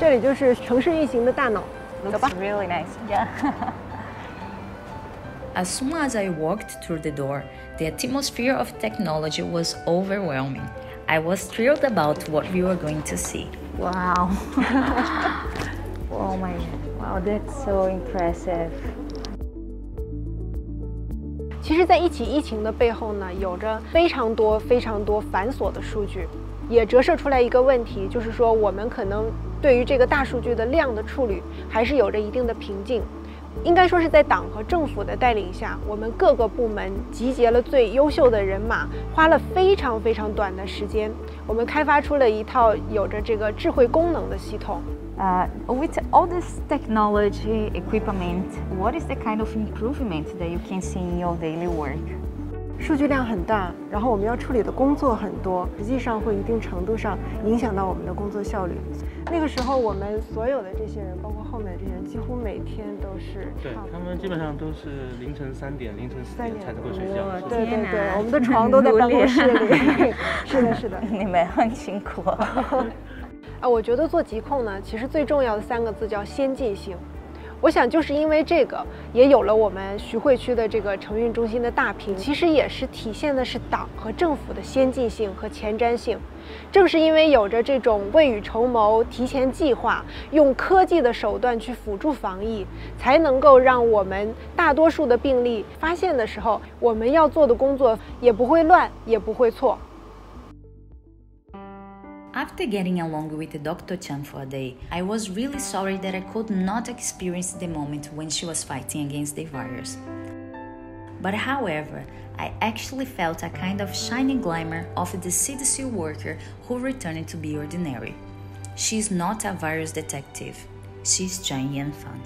这里就是城市运行的大脑。走吧。really nice. Yeah. As soon as I walked through the door, the atmosphere of technology was overwhelming. I was thrilled about what we were going to see. Wow. oh my wow, that's so impressive. 其实，在一起疫情的背后呢，有着非常多、非常多繁琐的数据，也折射出来一个问题，就是说我们可能对于这个大数据的量的处理，还是有着一定的瓶颈。应该说是在党和政府的带领下，我们各个部门集结了最优秀的人马，花了非常非常短的时间，我们开发出了一套有着这个智慧功能的系统。Uh, with all this technology equipment, what is the kind of improvement that you can see in your daily work? 数据量很大，然后我们要处理的工作很多，实际上会一定程度上影响到我们的工作效率。那个时候，我们所有的这些人，包括后面的这些人，几乎每天都是对他们基本上都是凌晨三点、凌晨四点点才能够睡觉。对对对，我们的床都在办公室里。是的，是的。你们很辛苦。啊，我觉得做疾控呢，其实最重要的三个字叫先进性。我想就是因为这个，也有了我们徐汇区的这个承运中心的大屏，其实也是体现的是党和政府的先进性和前瞻性。正是因为有着这种未雨绸缪、提前计划，用科技的手段去辅助防疫，才能够让我们大多数的病例发现的时候，我们要做的工作也不会乱，也不会错。After getting along with Dr. Chan for a day, I was really sorry that I could not experience the moment when she was fighting against the virus. But however, I actually felt a kind of shining glimmer of the CDC worker who returned to be ordinary. She's not a virus detective, she's giant and fun.